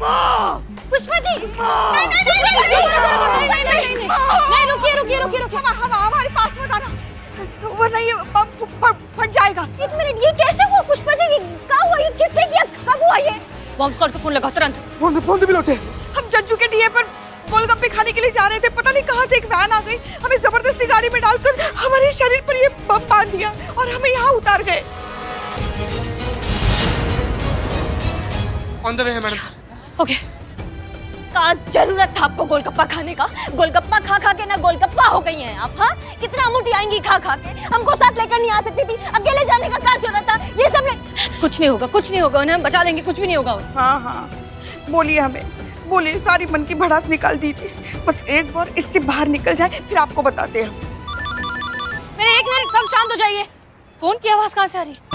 पुष्पा जी नहीं नहीं नहीं नहीं नहीं नहीं नहीं रुकिए रुकिए रुकिए रुकिए हवा हवा हमारे पास मत आना वरना ये बम फट फट जाएगा एक मिनट ये कैसे हुआ पुष्पा जी ये क्या हुआ ये किसने किया कब हुआ ये बॉम्ब स्क्वाड को फ़ोन लगाओ तुरंत फ़ोन फ़ोन भी लौटे हम जज्जू के डीए पर गोलगप्पे खाने के लिए जा रहे थे पता नहीं कहाँ से एक वैन आ गई हमें ज़बरदस्ती गाड़ी में डालकर हमारे शरीर पर ये बम बाँध दिया और हमें यहाँ उतार गए ऑन द वे है मैडम सर ओके का ज़रूरत था आपको गोलगप्पा खाने का? गोलगप्पा खा खा के ना गोलगप्पा हो गई हैं आप हाँ? कितना मोटी आएँगी खा खा के? हमको साथ लेकर नहीं आ सकती थी। अकेले जाने का क्या ज़रूरत था? ये सब ले... कुछ नहीं होगा कुछ नहीं होगा उन्हें हम बचा लेंगे कुछ भी नहीं होगा हाँ हाँ। बोलिए हमें। बोलिए सारी मन की भड़ास निकाल दीजिए। बस एक बार इससे बाहर निकल जाए फिर आपको बताते हैं। मेरे एक मिनट सब शांत हो जाइए। फ़ोन की आवाज़ कहाँ से आ रही? ये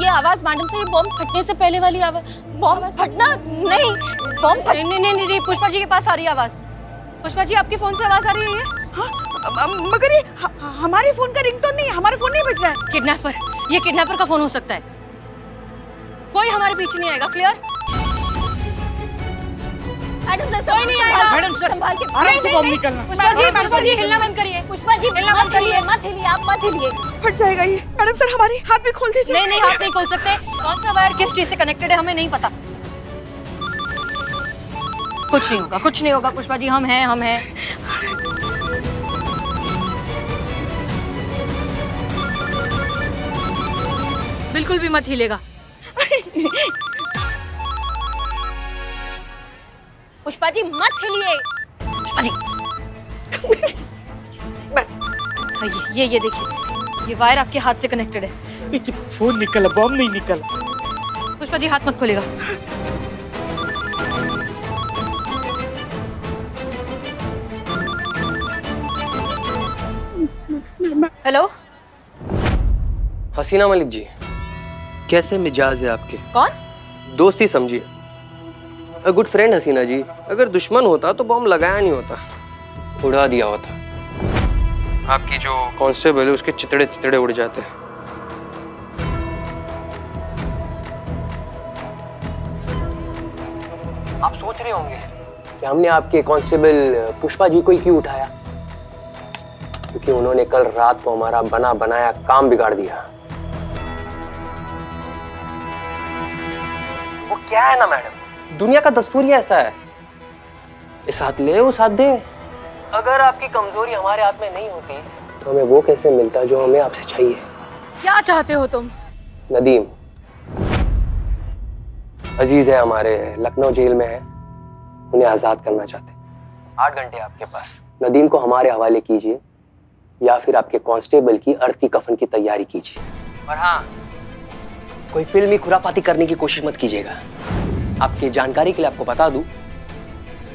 ये आवाज़ मैडम से बॉम्ब फटने से पहले वाली आवाज़। बॉम्ब फटना? नहीं बॉम्ब फट नहीं नहीं नहीं नहीं, पुष्पा जी के पास आ रही आवाज़। पुष्पा जी आपके फ़ोन से आवाज़ आ रही है ये? हाँ मगर ये हमारे फ़ोन का रिंगटोन नहीं हमारा फ़ोन नहीं बज रहा है। किडनैपर ये किडनैपर का फ़ोन हो सकता है। कोई हमारे पीछे नहीं आएगा क्लियर? मैडम सर कोई नहीं आएगा। मैडम सर, संभाल के आराम से बम निकलना। पुष्पा जी पुष्पा जी हिलना बंद करिए पुष्पा जी हिलना बंद करिए मत हिलिए आप मत हिलिए। फट जाएगा ये। मैडम सर हमारी हाथ भी खोल दीजिए। नहीं नहीं हाथ नहीं खोल सकते। कौन सा वायर किस चीज़ से कनेक्टेड है हमें नहीं पता। कुछ नहीं होगा कुछ नहीं होगा पुष्पा जी हम हैं हम हैं। बिल्कुल भी मत हिलेगा। पुष्पा जी मत हिलिए पुष्पा जी। हाँ, ये ये ये देखिए ये वायर आपके हाथ से कनेक्टेड है। फ़ोन निकला बम नहीं निकल। पुष्पा जी हाथ मत खोलेगा हेलो हसीना मलिक जी। कैसे मिजाज है आपके? कौन? दोस्ती समझिए। A good friend Hasina ji. अगर दुश्मन होता तो बॉम्ब लगाया नहीं होता। उड़ा दिया होता। आपकी जो कांस्टेबल है, उसके चितड़े चितड़े उड़ जाते आप सोच रहे होंगे कि हमने आपके कांस्टेबल पुष्पा जी को ही क्यों उठाया? क्योंकि उन्होंने कल रात को हमारा बना बनाया काम बिगाड़ दिया। वो क्या है ना, मैडम? दुनिया का दस्तूर ही ऐसा है। इस हाथ ले उस हाथ दे। अगर आपकी कमज़ोरी हमारे हाथ में नहीं होती तो हमें वो कैसे मिलता जो हमें आपसे चाहिए? क्या चाहते हो तुम? नदीम अज़ीज़ है हमारे लखनऊ जेल में है। उन्हें आज़ाद करना चाहते आठ घंटे आपके पास। नदीम को हमारे हवाले कीजिए या फिर आपके कांस्टेबल की अर्थी कफन की तैयारी कीजिए। और हाँ कोई फिल्मी खुराफाती करने की कोशिश मत कीजिएगा। आपकी जानकारी के लिए आपको बता दूँ,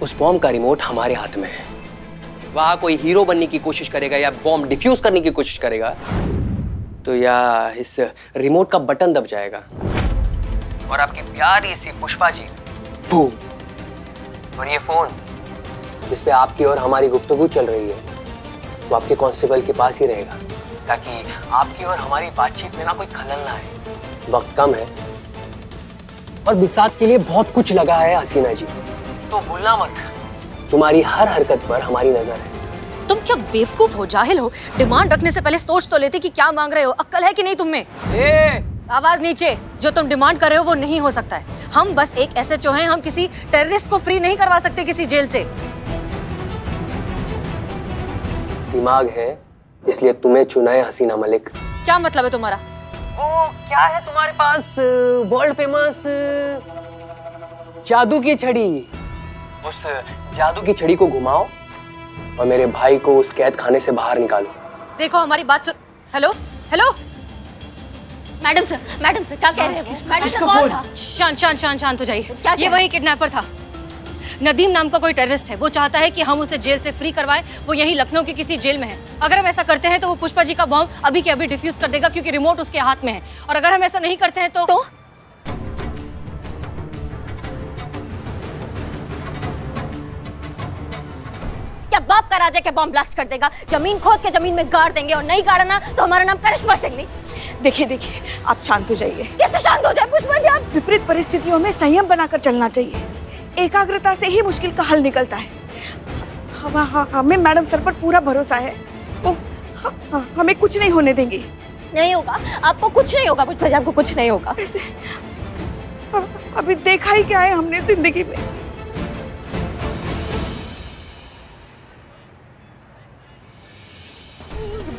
उस बॉम्ब का रिमोट हमारे हाथ में है। वहाँ कोई हीरो बनने की कोशिश करेगा या बॉम्ब डिफ्यूज करने की कोशिश करेगा तो या इस रिमोट का बटन दब जाएगा। और आपकी प्यारी सी पुष्पा जी बूम और ये फ़ोन जिस पे आपकी और हमारी गुफ्तगू चल रही है, वो आपके कांस्टेबल के पास ही रहेगा, ताकि आपकी और हमारी बातचीत में ना कोई खलल ना आए। वक्त कम है। और बिसात के लिए बहुत कुछ लगा है हसीना जी। तो भूलना मत। तुम्हारी हर हरकत पर हमारी नज़र है। तुम क्या बेवकूफ़ हो जाहिल हो? डिमांड रखने से पहले सोच तो लेते कि क्या मांग रहे हो। अक्ल है कि नहीं तुम में? ए! आवाज़ नीचे। जो तुम डिमांड कर रहे हो वो नहीं हो सकता है। हम बस एक ऐसे चो हैं हम किसी टेररिस्ट को फ्री नहीं करवा सकते किसी जेल से। दिमाग है इसलिए तुम्हें चुना है हसीना मलिक। क्या मतलब है तुम्हारा? ओ क्या है तुम्हारे पास वर्ल्ड फ़ेमस जादू की छड़ी? उस जादू की छड़ी को घुमाओ और मेरे भाई को उस कैद खाने से बाहर निकालो। देखो हमारी बात सुन। Hello? Hello? Madam sir madam sir क्या कह रहे हो? मैडम सर कौन था? शांत शांत शांत शांत हो जाइए। ये वही किडनैपर था। नदीम नाम का कोई टेररिस्ट है वो चाहता है कि हम उसे जेल से फ्री करवाएँ वो यहीं लखनऊ की किसी जेल में है। अगर हम ऐसा करते हैं तो वो पुष्पा जी का बॉम्ब अभी के अभी डिफ्यूज कर देगा क्योंकि रिमोट उसके हाथ में है। और अगर हम ऐसा नहीं करते हैं तो, तो? क्या बाप का राजा क्या बॉम्ब ब्लास्ट कर देगा? ज़मीन खोद के ज़मीन में गाड़ देंगे और नहीं गाड़ा ना तो हमारा नाम करिश्मा सिंह नहीं। देखिए देखिए आप शांत हो जाइए। कैसे शांत हो जाए पुष्पा जी आप? विपरीत परिस्थितियों में संयम बनाकर चलना चाहिए। एकाग्रता से ही मुश्किल का हल निकलता है। हम, हम, हमें मैडम सर पर पूरा भरोसा है। वो ह- ह- हमें कुछ नहीं होने देंगी। नहीं होगा। आपको कुछ नहीं होगा जी आपको कुछ नहीं होगा। ऐसे अब, अभी देखा ही क्या है हमने ज़िंदगी में।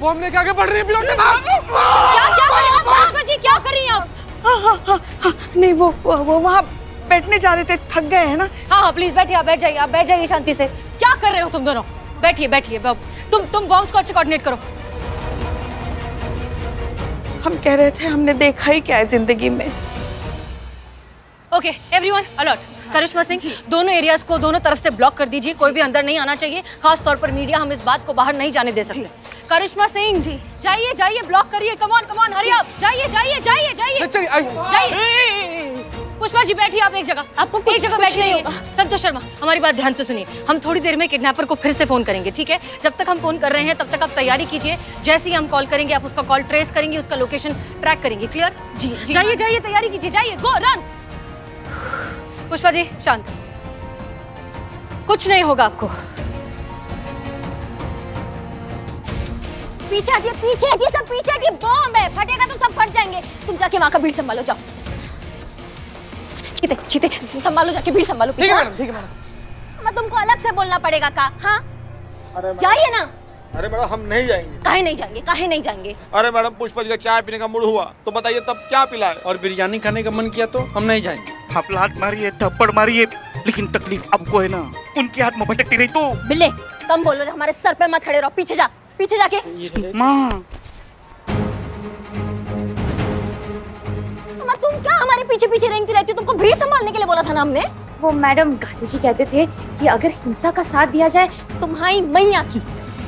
बॉम्ब लेके आगे बढ़ रही है बिलोटे क्या क्या कर रही आप? जी क्या कर रही हैं आप? हाँ हाँ हाँ हाँ नहीं वो वो, वो वहाँ बैठने जा रहे थे थक गए हैं ना? हाँ हाँ प्लीज़ बैठिए आप बैठ जाइए आप बैठ जाइए शांति से। क्या कर रहे हो तुम दोनों? बैठिए बैठिए तुम तुम बॉम्ब स्क्वाड से कोऑर्डिनेट करो। हम कह रहे थे हमने देखा ही क्या है ज़िंदगी में। Okay everyone alert Karishma Singh दोनों एरियाज़ को दोनों तरफ़ से ब्लॉक कर दीजिए कोई भी अंदर नहीं आना चाहिए। खास तौर पर मीडिया हम इस बात को बाहर नहीं जाने दे सकते। करिश्मा सिंह जी। जाइए जाइए ब्लॉक करिए कमान कमान हरी आप जाइए जाइए जाइए जाइए। जाइए। पुष्पा जी बैठिए आप एक जगह। आपको एक जगह बैठिए। नहीं होगा। संतोष शर्मा हमारी बात ध्यान से सुनिए। हम थोड़ी देर में किडनैपर को फिर से फ़ोन करेंगे ठीक है? जब तक हम फ़ोन कर रहे हैं तब तक आप तैयारी कीजिए। जैसे ही हम कॉल करेंगे आप उसका कॉल ट्रेस करेंगे उसका लोकेशन ट्रैक करेंगे क्लियर? जी, जी, जाइए जाइए तैयारी कीजिए जाइए गो रन पुष्पा जी शांत। कुछ नहीं होगा आपको। पीछे हटिए पीछे हटिए सब पीछे हटिए बॉम्ब है। फटेगा तो सब फट जाएँगे। तुम जाके वहाँ का भीड़ संभालो जाओ। चीते चीते संभालो जाके भीड़ संभालो ठीक है? मैडम ठीक है मैडम। मैं तुमको अलग से बोलना पड़ेगा का? हाँ? जाइए ना। अरे मैडम हम नहीं जाएँगे। काहे नहीं जाएँगे काहे नहीं जाएँगे। अरे मैडम पुष्पा जी का चाय पीने का मूड हुआ तो बताइए तब क्या पिलाए और बिरयानी खाने का मन किया तो हम नहीं जाएँगे। आप लात मारिए थप्पड़ मारिए लेकिन तकलीफ़ आपको है ना। उनके हाथ में भटकती रही तो। बिल्ले कम बोलो हमारे सर पे मत खड़े रहो पीछे जा पीछे जाके। मैं पीछे पीछे रेंगती रहती हो तुमको भीड़ संभालने के लिए बोला था ना हमने। वो मैडम गांधी जी कहते थे कि अगर हिंसा का साथ दिया जाए तुम्हारी मैया की।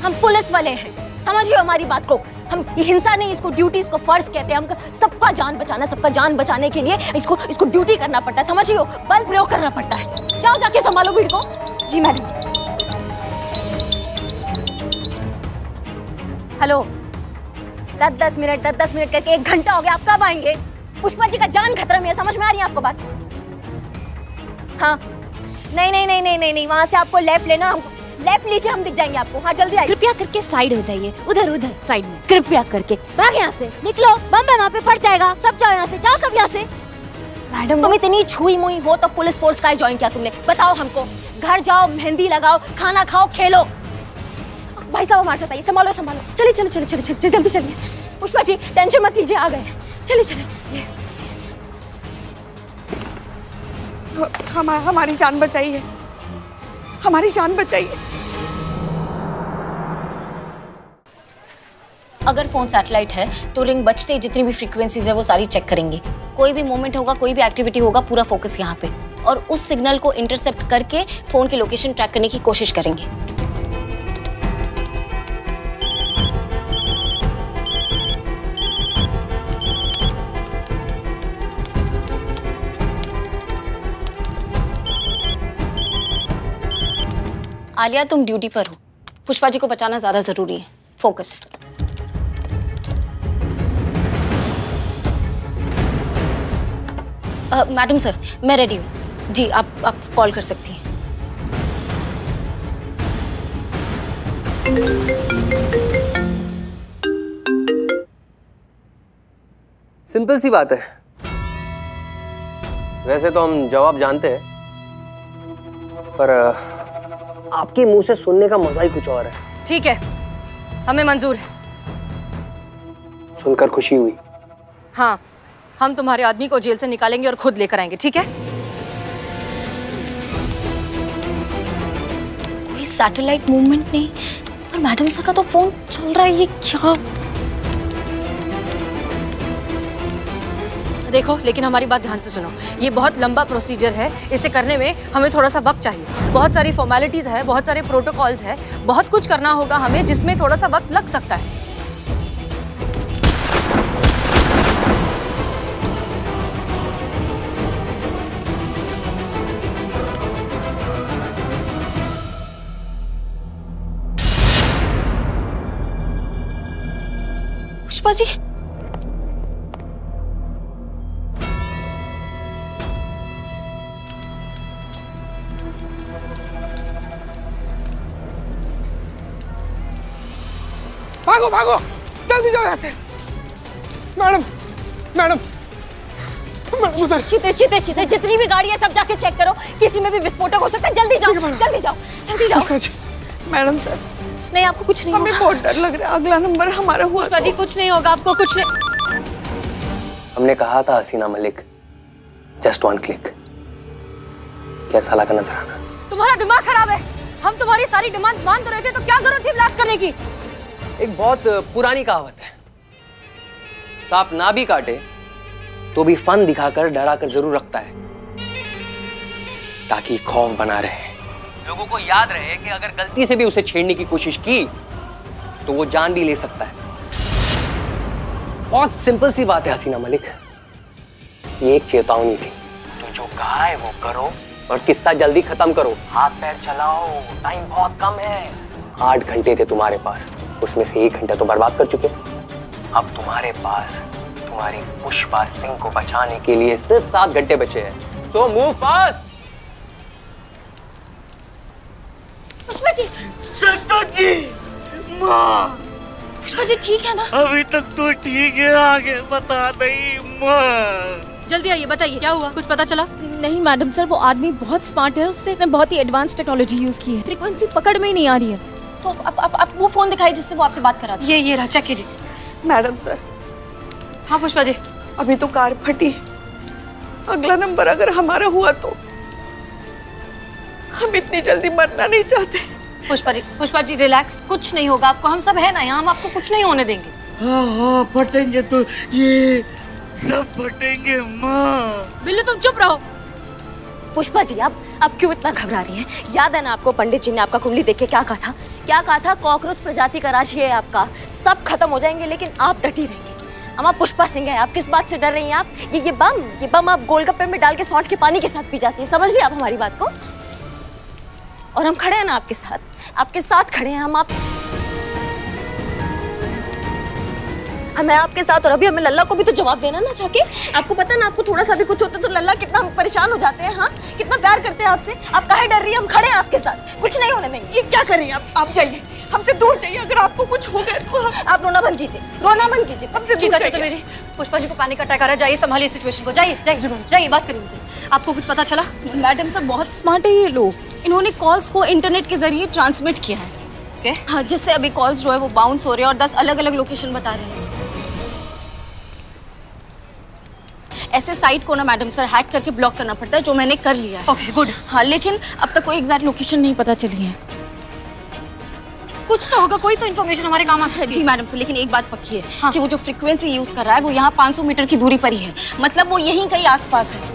हम पुलिस वाले हैं समझ रहे हमारी बात को? हम हिंसा नहीं इसको ड्यूटी इसको फ़र्ज़ कहते हैं। हम सबका जान बचाना सबका जान बचाने के लिए इसको इसको ड्यूटी करना पड़ता है समझ रही बल प्रयोग करना पड़ता है। जाओ जाके संभालो भीड़ को। जी मैडम। हेलो। दस दस मिनट दस दस मिनट करके एक घंटा हो गया आप कब आएँगे? पुष्पा जी का जान खतरा में है समझ में आ रही है आपको बात? हाँ। नहीं नहीं नहीं नहीं नहीं नहीं वहाँ से आपको लेफ़्ट लेना हमको लेफ़्ट लीजिए हम दिख जाएँगे आपको। हाँ जल्दी आइए। कृपया करके साइड हो जाइए उधर उधर साइड में। कृपया करके। भाग यहाँ से। निकलो। बम वहाँ पे फट जाएगा। सब जाओ यहाँ से जाओ सब यहाँ से। मैडम तुम इतनी छुई मुई हो तो पुलिस फोर्स का ज्वाइन किया तुमने। बताओ हमको। घर जाओ मेहंदी लगाओ खाना खाओ खेलो। भाई साहब हमारे साथ आइए संभालो संभालो। चलिए चलो चलो चलो चलो जल्दी चलिए। पुष्पा जी टेंशन मत लीजिए आ गए। चलिए ये, हम हमारी जान बचाइए हमारी जान बचाइए अगर फ़ोन सैटेलाइट है तो रिंग बचते ही जितनी भी फ्रीक्वेंसीज है वो सारी चेक करेंगे। कोई भी मूवमेंट होगा कोई भी एक्टिविटी होगा पूरा फोकस यहाँ पे। और उस सिग्नल को इंटरसेप्ट करके फ़ोन की लोकेशन ट्रैक करने की कोशिश करेंगे। आलिया, तुम ड्यूटी पर हो। पुष्पा जी को बचाना ज़्यादा ज़रूरी है। फोकस मैडम सर मैं रेडी हूँ। जी, आप आप कॉल कर सकती हैं। सिंपल सी बात है। वैसे तो हम जवाब जानते हैं, पर आपके मुँह से सुनने का मज़ा ही कुछ और है। ठीक है। हमें मंजूर है। सुनकर खुशी हुई। हाँ हम तुम्हारे आदमी को जेल से निकालेंगे और खुद लेकर आएँगे ठीक है? कोई सैटेलाइट मूवमेंट नहीं पर मैडम सर का तो फ़ोन चल रहा है ये क्या देखो, लेकिन हमारी बात ध्यान से सुनो। ये बहुत लंबा प्रोसीजर है। इसे करने में हमें थोड़ा सा वक्त चाहिए। बहुत सारी फॉर्मेलिटीज है, बहुत सारे प्रोटोकॉल्स है। बहुत कुछ करना होगा हमें जिसमें थोड़ा सा वक्त लग सकता है। पुष्पा जी भागो भागो। जल्दी जाओ यहाँ से। मैडम मैडम चीते चीते चीते जितनी भी गाड़ी है सब जाके चेक करो। किसी में भी विस्फोटक हो सकता है। जल्दी जाओ जल्दी जाओ जल्दी जाओ। Madam sir. नहीं आपको कुछ नहीं हमें बहुत डर लग रहा है। अगला नंबर हमारा हुआ पुष्पा जी तो। कुछ नहीं होगा। आपको कुछ नहीं हमने कहा था Hasina Malik. Just one click कैसा लगा नजराना? तुम्हारा दिमाग खराब है। हम तुम्हारी सारी डिमांड मान तो रहे थे तो क्या ज़रूरत थी ब्लास्ट करने की? एक बहुत पुरानी कहावत है। सांप ना भी काटे तो भी फन दिखाकर डरा कर ज़रूर रखता है। ताकि खौफ बना रहे। लोगों को याद रहे कि अगर गलती से भी उसे छेड़ने की कोशिश की तो वो जान भी ले सकता है। बहुत सिंपल सी बात है, हसीना मलिक। ये एक चेतावनी थी। तो जो कहा है, वो करो, और किस्सा जल्दी खत्म करो। हाथ पैर चलाओ, टाइम बहुत कम है। आठ घंटे थे तुम्हारे पास। उसमें से एक घंटा तो बर्बाद कर चुके। अब तुम्हारे पास तुम्हारी पुष्पा सिंह को बचाने के लिए सिर्फ़ सात घंटे बचे हैं। So move fast Pushpa ji. Santo ji! माँ! पुष्पा जी ठीक है ना? अभी तक तो ठीक है आगे बता नहीं माँ। जल्दी आइए बताइए क्या हुआ? कुछ पता चला? नहीं मैडम सर वो आदमी बहुत स्मार्ट है उसने बहुत ही एडवांस टेक्नोलॉजी यूज़ की है। फ्रीक्वेंसी पकड़ में ही नहीं आ रही है। तो अब अब अब वो फ़ोन दिखाई जिससे वो आपसे बात करा ये ये रहा चेक कीजिए। Madam sir. हाँ पुष्पा जी। अभी तो कार फटी। अगला नंबर अगर हमारा हुआ तो हम इतनी जल्दी मरना नहीं चाहते। पुष्पा जी पुष्पा जी रिलैक्स कुछ नहीं होगा। आपको हम सब है ना यहाँ हम आपको कुछ नहीं होने देंगे। हाँ हाँ फटेंगे तो ये सब फटेंगे माँ। बिल्लू तुम चुप रहो। पुष्पा जी आप आप क्यों इतना घबरा रही हैं? याद है ना आपको पंडित जी ने आपका कुंडली देख के क्या कहा था? क्या कहा था? कॉकरोच प्रजाति का राशि है आपका। सब खत्म हो जाएँगे, लेकिन आप डटी रहेंगे। आप पुष्पा सिंह है। आप किस बात से डर रही हैं आप? ये ये बम ये बम आप गोलगप्पे में डाल के सौंठ के पानी के साथ पी जाती हैं। समझ लिया आप हमारी बात को? और हम खड़े हैं ना आपके साथ। आपके साथ खड़े हैं, हम आप मैं आपके साथ और अभी हमें लल्ला को भी तो जवाब देना ना जाके। आपको पता है ना आपको थोड़ा सा भी कुछ होता है तो लल्ला कितना हम परेशान हो जाते हैं हाँ? कितना प्यार करते हैं आपसे। आप काहे डर रही है? हम खड़े हैं आपके साथ। कुछ नहीं होने देंगे। ये क्या करें आप? आप जाइए। हमसे दूर जाइए। अगर आपको कुछ हो गया तो आप रोना बंद कीजिए। रोना बंद कीजिए। हमसे दूर चीता चीता जाइए। मेरी पुष्पा जी को पानी का अटैक आ रहा है जाइए संभालिए सिचुएशन को। जाइए जाइए जाइए बात करिए उनसे। आपको कुछ पता चला? मैडम सर बहुत स्मार्ट है ये लोग। इन्होंने कॉल्स को इंटरनेट के ज़रिए ट्रांसमिट किया है। ओके हाँ जिससे अभी कॉल्स जो है वो बाउंस हो रहे हैं और दस अलग अलग लोकेशन बता रहे हैं। ऐसे साइट को ना मैडम सर हैक करके ब्लॉक करना पड़ता है जो मैंने कर लिया है। ओके गुड हाँ लेकिन अब तक कोई एग्जैक्ट लोकेशन नहीं पता चली है। कुछ तो होगा कोई तो इन्फॉर्मेशन हमारे काम आ सकती है। जी मैडम सर लेकिन एक बात पक्की है हाँ। कि वो जो फ्रीक्वेंसी यूज़ कर रहा है वो यहाँ 500 मीटर की दूरी पर ही है। मतलब वो यहीं कहीं आसपास है।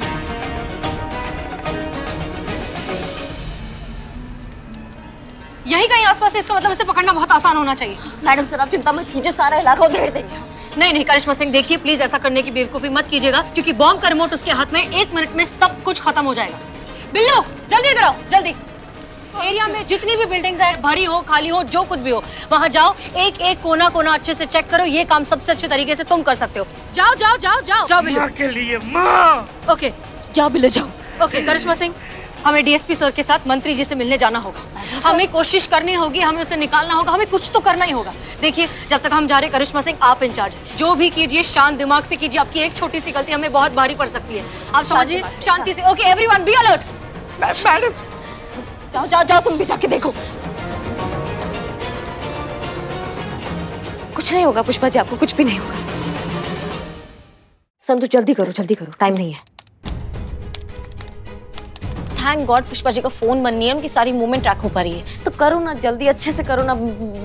यही कहीं आसपास है इसका मतलब इसे पकड़ना बहुत आसान होना चाहिए। मैडम सर आप चिंता मत कीजिए सारा इलाका उधेड़ देंगे। नहीं नहीं करिश्मा सिंह देखिए प्लीज़ ऐसा करने की बेवकूफ़ी मत कीजिएगा क्योंकि बॉम्ब का रिमोट उसके हाथ में एक मिनट में सब कुछ खत्म हो जाएगा। बिल्लू जल्दी इधर आओ जल्दी। एरिया में जितनी भी बिल्डिंग्स है भरी हो खाली हो जो कुछ भी हो वहाँ जाओ एक एक कोना कोना अच्छे से चेक करो ये काम सबसे अच्छे तरीके से तुम कर सकते हो। जाओ जाओ जाओ जाओ जाओ बिल्लू। के लिए माँ। ओके जाओ बिल्ले जाओ। ओके करिश्मा सिंह हमें डीएसपी सर के साथ मंत्री जी से मिलने जाना होगा। हमें कोशिश करनी होगी हमें उसे निकालना होगा हमें कुछ तो करना ही होगा। देखिए जब तक हम जा रहे करिश्मा सिंह आप इंचार्ज हैं। जो भी कीजिए शांत दिमाग से कीजिए। आपकी एक छोटी सी गलती हमें बहुत भारी पड़ सकती है। आप समझिए शांति से। Okay everyone be alert madam! जाओ जाओ जाओ तुम भी जाके देखो। कुछ नहीं होगा पुष्पा जी आपको कुछ भी नहीं होगा। संतु जल्दी करो जल्दी करो। टाइम नहीं है। थैंक गॉड पुष्पा जी का फ़ोन बन नहीं है उनकी सारी मूवमेंट ट्रैक हो पा रही है। तो करो ना जल्दी अच्छे से करो ना।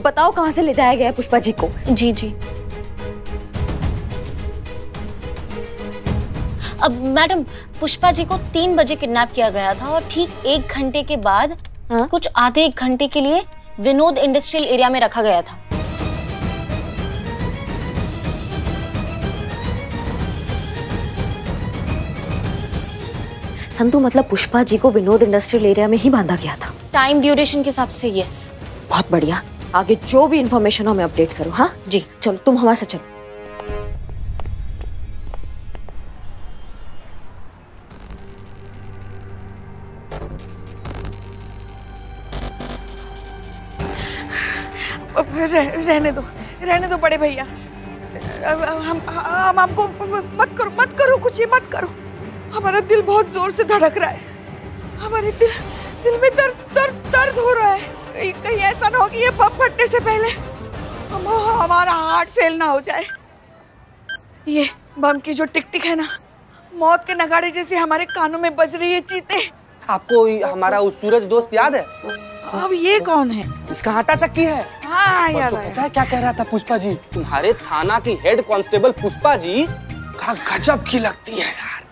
बताओ कहाँ से ले जाया गया है पुष्पा जी को? जी जी। अब मैडम पुष्पा जी को तीन बजे किडनैप किया गया था और ठीक एक घंटे के बाद हाँ? कुछ आधे एक घंटे के लिए विनोद इंडस्ट्रियल एरिया में रखा गया था। संतु मतलब पुष्पा जी को विनोद इंडस्ट्रियल एरिया में ही बांधा गया था। टाइम ड्यूरेशन के हिसाब से यस बहुत बढ़िया। आगे जो भी इंफॉर्मेशन हो मैं अपडेट करूँ हाँ? जी। चलो तुम हमारे साथ चलो। रहने दो रहने दो बड़े भैया। हम हम आपको मत करो मत करो कुछ ही मत करो। हमारा दिल बहुत ज़ोर से धड़क रहा है। हमारे दिल दिल में दर्द दर्द दर्द हो रहा है। कहीं कहीं ऐसा ना हो कि ये बम फटने से पहले हम हमारा हार्ट फेल ना हो जाए। ये बम की जो टिक टिक है ना मौत के नगाड़े जैसे हमारे कानों में बज रही है चीते। आपको हमारा वो सूरज दोस्त याद है? अब ये कौन है? इसका आटा चक्की है। हाँ याद पता है क्या कह रहा था पुष्पा जी तुम्हारे थाना की हेड कांस्टेबल पुष्पा जी का गजब की लगती है यार।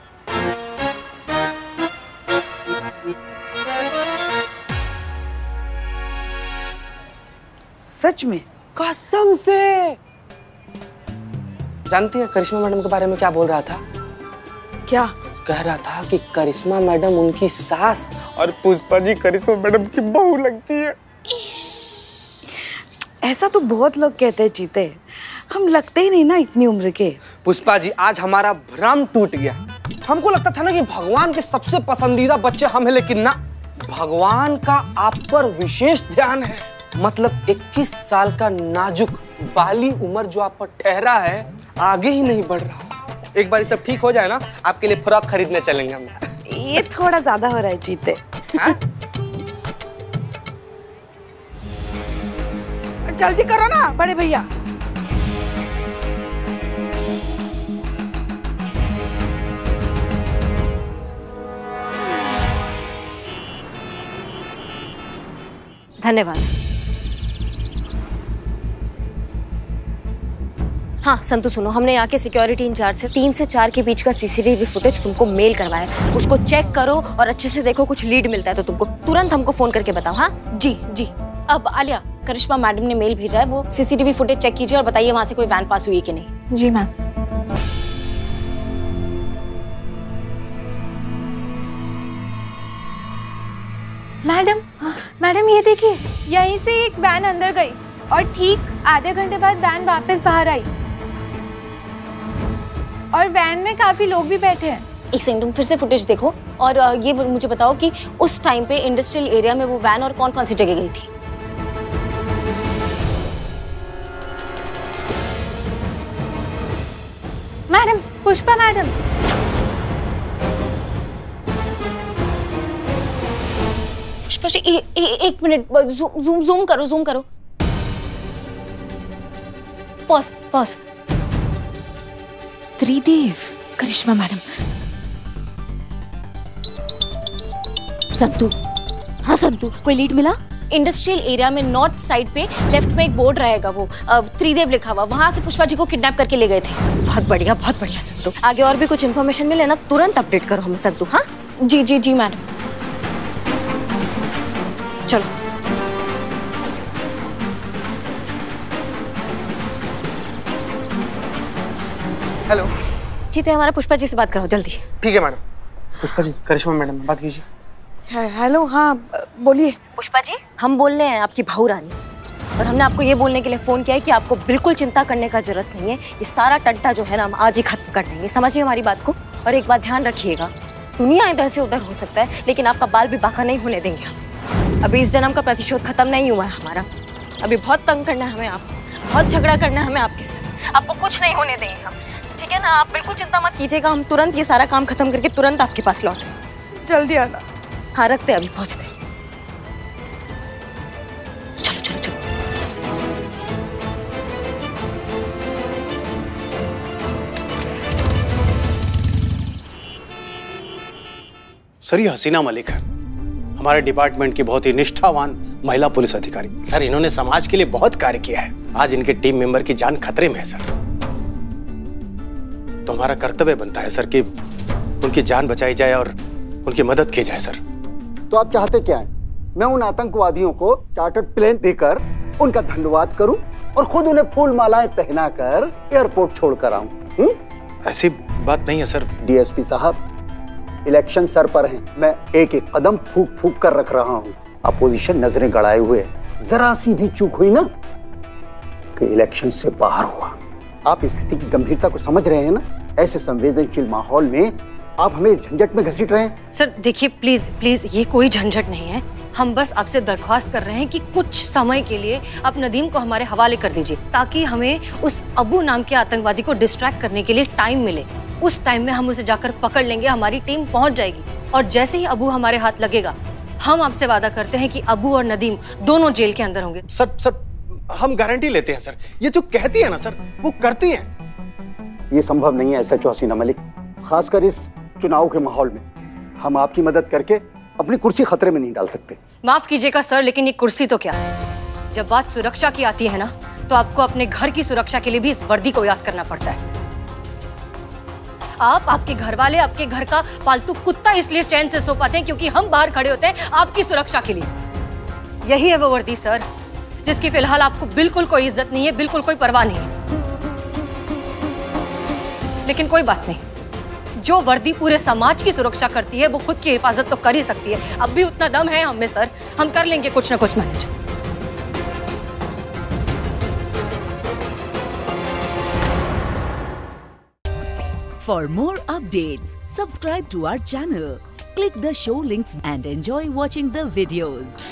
सच में? कसम से। जानती है करिश्मा मैडम के बारे में क्या बोल रहा था? क्या? कह रहा था कि करिश्मा मैडम उनकी सास और पुष्पा जी करिश्मा मैडम की बहू लगती है। ऐसा तो बहुत लोग कहते हैं चीते। हम लगते ही नहीं ना इतनी उम्र के। पुष्पा जी आज हमारा भ्रम टूट गया। हमको लगता था ना कि भगवान के सबसे पसंदीदा बच्चे हम हैं लेकिन ना भगवान का आप पर विशेष ध्यान है। मतलब 21 साल का नाजुक बाली उम्र जो आप पर ठहरा है आगे ही नहीं बढ़ रहा। एक बार सब ठीक हो जाए ना आपके लिए फ्रॉक खरीदने चलेंगे हम। ये थोड़ा ज़्यादा हो रहा है चीते हाँ? जल्दी करो ना बड़े भैया। धन्यवाद। हाँ संतु सुनो, हमने यहाँ के सिक्योरिटी इंचार्ज से तीन से चार के बीच का सीसीटीवी फुटेज तुमको मेल करवाया उसको चेक करो और अच्छे से देखो कुछ लीड मिलता है तो तुमको। तुरंत हमको फ़ोन करके बताओ हाँ? जी जी। अब आलिया, करिश्मा मैडम ने मेल भेजा है, वो सीसीटीवी फुटेज चेक कीजिए और बताइए वहाँ से कोई वैन पास हुई कि नहीं। जी मैम मैडम मैडम, ये देखिए, यहीं से एक वैन अंदर गई और ठीक आधे घंटे बाद वैन वापस बाहर आई। और वैन में काफ़ी लोग भी बैठे हैं। एक सेकंड तुम फिर से फुटेज देखो और ये मुझे बताओ कि उस टाइम पे इंडस्ट्रियल एरिया में वो वैन और कौन कौन सी जगह गई थी? मैडम पुष्पा मैडम पुष्पा जी ए, ए, एक मिनट जूम जूम जूम करो जूम करो। Pause pause Tridev Karishma madam Santu हाँ संतु कोई लीड मिला? इंडस्ट्रियल एरिया में नॉर्थ साइड पे लेफ़्ट में एक बोर्ड रहेगा वो। त्रिदेव लिखा हुआ वहाँ से पुष्पा जी को किडनैप करके ले गए थे। बहुत बढ़िया बहुत बढ़िया संतु। आगे और भी कुछ इन्फॉर्मेशन मिले ना तुरंत अपडेट करो हमें संतु हाँ? जी जी जी मैडम चलो। हेलो। जीते हमारा पुष्पा जी से बात करो जल्दी। ठीक है मैडम। पुष्पा जी करिश्मा मैडम बात कीजिए। हेलो हाँ बोलिए। पुष्पा जी हम बोल रहे हैं आपकी भाऊ रानी। और हमने आपको ये बोलने के लिए फ़ोन किया है कि आपको बिल्कुल चिंता करने का ज़रूरत नहीं है। ये सारा टंटा जो है ना हम आज ही खत्म कर देंगे। समझिए हमारी बात को। और एक बात ध्यान रखिएगा दुनिया इधर से उधर हो सकता है लेकिन आपका बाल भी बाका नहीं होने देंगे हम। अभी इस जन्म का प्रतिशोध खत्म नहीं हुआ है हमारा। अभी बहुत तंग करना है हमें आपको बहुत झगड़ा करना है हमें आपके साथ। आपको कुछ नहीं होने देंगे हम। ठीक है ना आप बिल्कुल चिंता मत कीजिएगा हम तुरंत ये सारा काम खत्म करके तुरंत आपके पास लौटें जल्दी आना। हाँ रखते अभी पहुँचते हैं। चलो चलो चलो। सर ये हसीना मलिक है। हमारे डिपार्टमेंट की बहुत ही निष्ठावान महिला पुलिस अधिकारी। सर इन्होंने समाज के लिए बहुत कार्य किया है। आज इनके टीम मेंबर की जान खतरे में है सर। तो हमारा कर्तव्य बनता है सर कि उनकी जान बचाई जाए और उनकी मदद की जाए सर। तो आप चाहते क्या है? मैं उन आतंकवादियों को चार्टर्ड प्लेन देकर उनका धन्यवाद करूँ और खुद उन्हें फूल मालाएँ पहनाकर एयरपोर्ट छोड़कर आऊँ हम्म? ऐसी बात नहीं है सर। डीएसपी साहब इलेक्शन सर पर हैं। मैं एक एक कदम फूक फूक कर रख रहा हूँ। अपोजिशन नज़रें गड़ाए हुए है। जरा सी भी चूक हुई ना कि इलेक्शन से बाहर हुआ। आप स्थिति की गंभीरता को समझ रहे हैं ना? ऐसे संवेदनशील माहौल में आप हमें इस झंझट में घसीट रहे हैं? सर देखिए प्लीज़ प्लीज़ ये कोई झंझट नहीं है। हम बस आपसे दरख्वास्त कर रहे हैं कि कुछ समय के लिए आप नदीम को हमारे हवाले कर दीजिए ताकि हमें उस अबू नाम के आतंकवादी को डिस्ट्रैक्ट करने के लिए टाइम मिले। उस टाइम में हम उसे जाकर पकड़ लेंगे हमारी टीम पहुँच जाएगी। और जैसे ही अबू हमारे हाथ लगेगा हम आपसे वादा करते हैं कि अबू और नदीम दोनों जेल के अंदर होंगे। सर सर हम गारंटी लेते हैं सर। ये जो कहती है ना सर वो करती हैं। ये संभव नहीं है ऐसा हसीना मलिक खासकर इस चुनाव के माहौल में। हम आपकी मदद करके अपनी कुर्सी खतरे में नहीं डाल सकते। माफ़ कीजिएगा, सर, लेकिन ये कुर्सी तो क्या है? जब बात सुरक्षा की आती है ना तो आपको अपने घर की सुरक्षा के लिए भी इस वर्दी को याद करना पड़ता है। आप आपके घर वाले आपके घर का पालतू कुत्ता इसलिए चैन से सो पाते हैं क्योंकि हम बाहर खड़े होते हैं आपकी सुरक्षा के लिए। यही है वो वर्दी, सर, जिसकी फ़िलहाल आपको बिल्कुल कोई इज़्ज़त नहीं है, बिल्कुल कोई परवाह नहीं है। लेकिन कोई बात नहीं। जो वर्दी पूरे समाज की सुरक्षा करती है, वो खुद की हिफाजत तो कर ही सकती है। अब भी उतना दम है हमें सर। हम कर लेंगे कुछ ना कुछ manage for more update subscribe to our channel click the show links and enjoy watching the videos